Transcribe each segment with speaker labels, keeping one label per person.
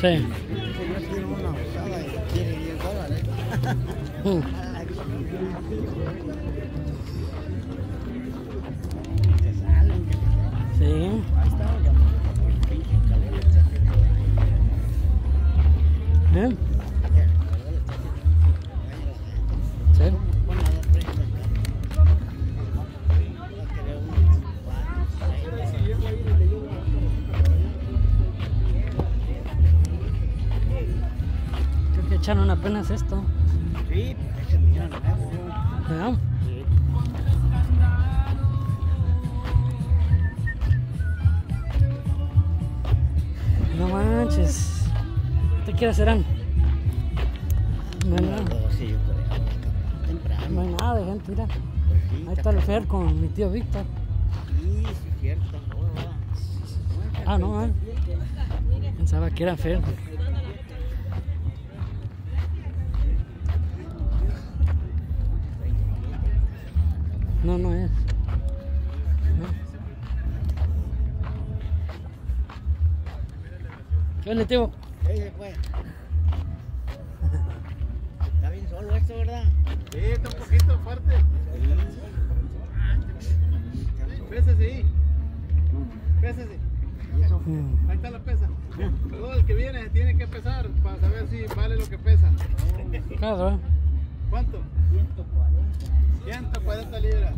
Speaker 1: Sí.
Speaker 2: Yo
Speaker 1: echaron apenas esto.
Speaker 2: Sí.
Speaker 1: ¿Verdad?
Speaker 2: Sí.
Speaker 1: No manches. ¿Qué quieres serán? No hay nada. No hay nada de gente, mira.
Speaker 2: Pues
Speaker 1: Ahí está el Fer con mi tío Víctor.
Speaker 2: Sí, sí, cierto.
Speaker 1: Ah, no, eh. Pensaba que era Fer. No, no es. No. ¿Qué onda, tío?
Speaker 2: Ahí se fue. Está bien solo esto, ¿verdad?
Speaker 3: Sí, está un poquito fuerte. Pésese ahí. Pésese. Ahí está la pesa. Todo el que viene tiene que pesar para saber si vale lo que pesa.
Speaker 1: Claro, ¿eh?
Speaker 3: ¿Cuánto?
Speaker 2: 140.
Speaker 3: 140 libras.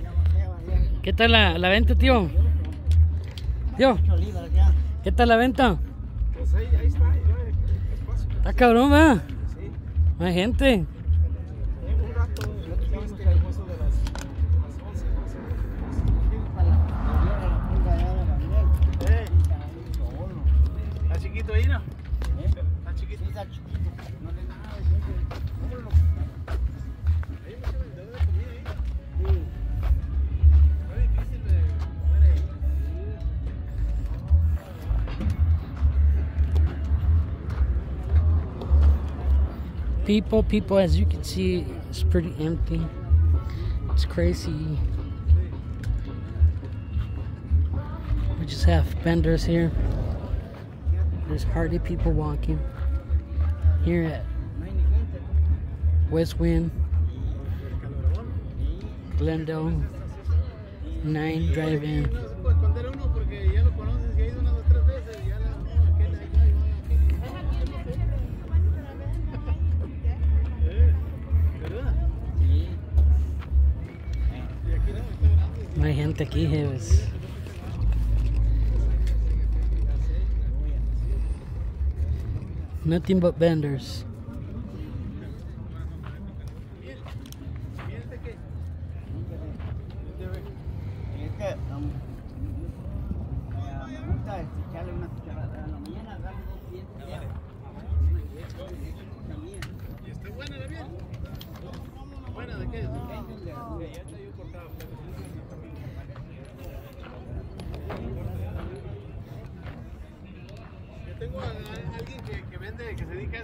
Speaker 1: ¿Qué tal la, la venta, tío? Tío,
Speaker 2: 8 libras ya.
Speaker 1: ¿qué tal la venta?
Speaker 3: Pues ahí, ahí está. espacio.
Speaker 1: Está cabrón.
Speaker 3: Sí.
Speaker 1: No hay gente.
Speaker 3: Un rato, lo que
Speaker 1: People, people, as you can see, it's pretty empty. It's crazy. We just have vendors here. There's hardly people walking. Here at. West Wind. Glendale, 9 Drive
Speaker 3: No
Speaker 1: hay gente aquí, Jeves. Nothing but vendors.
Speaker 2: Eh, me gusta este, echarle una cucharada. A la mañana agarro dos dientes ya. También.
Speaker 3: ¿Y está buena la miel? ¿Buena de qué?
Speaker 2: Ese es de-
Speaker 3: Yo tengo alguien que, que vende, que se dedica a.